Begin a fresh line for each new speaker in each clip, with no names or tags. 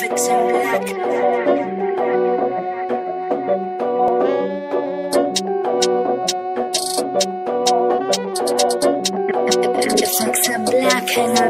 Fix and black. Black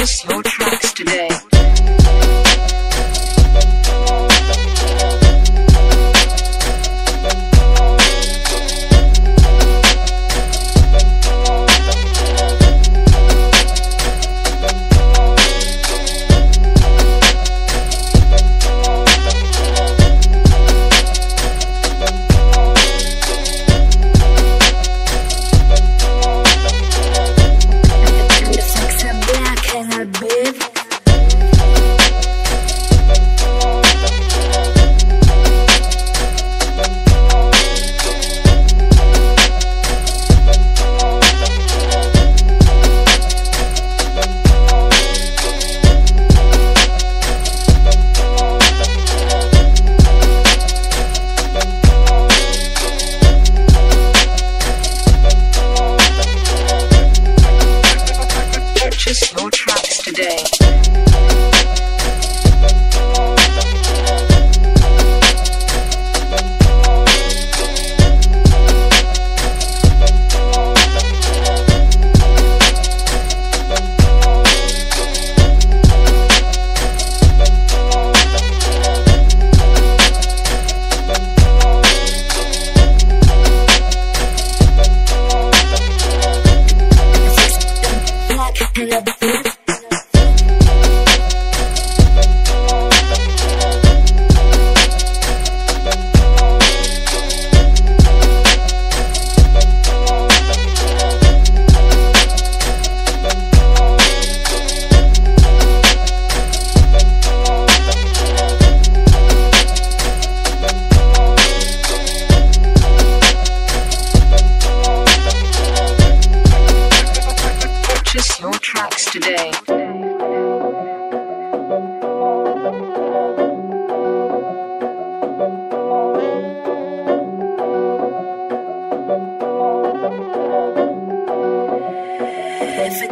just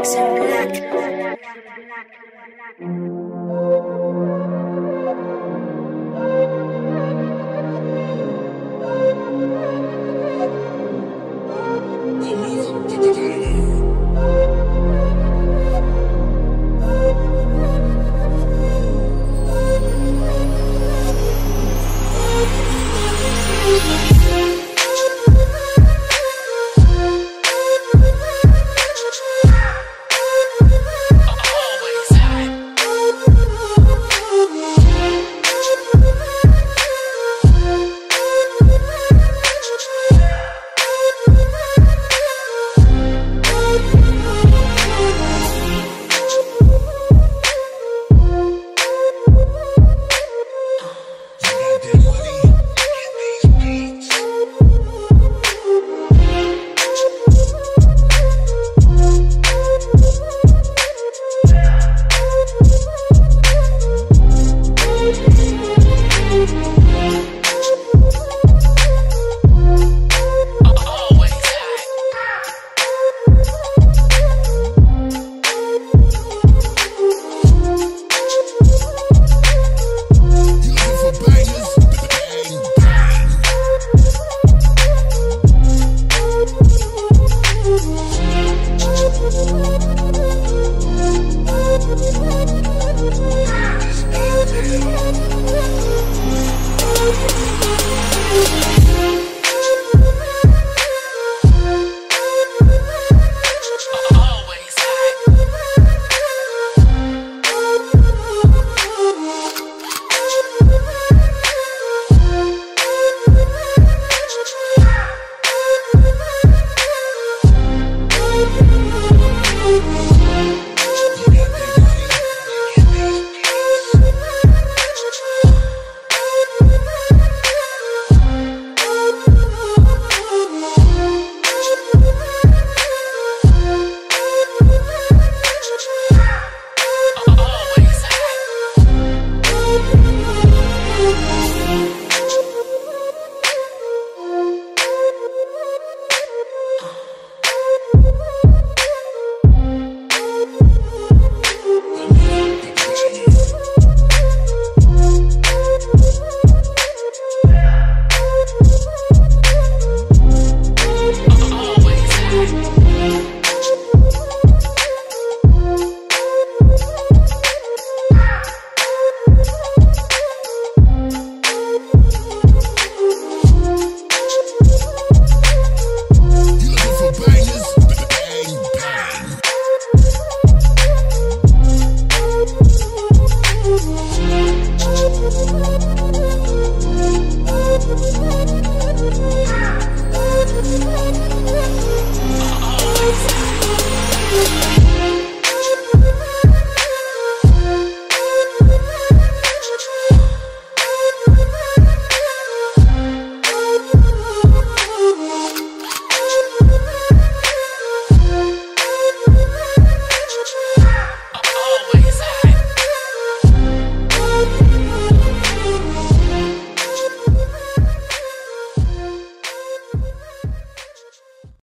So.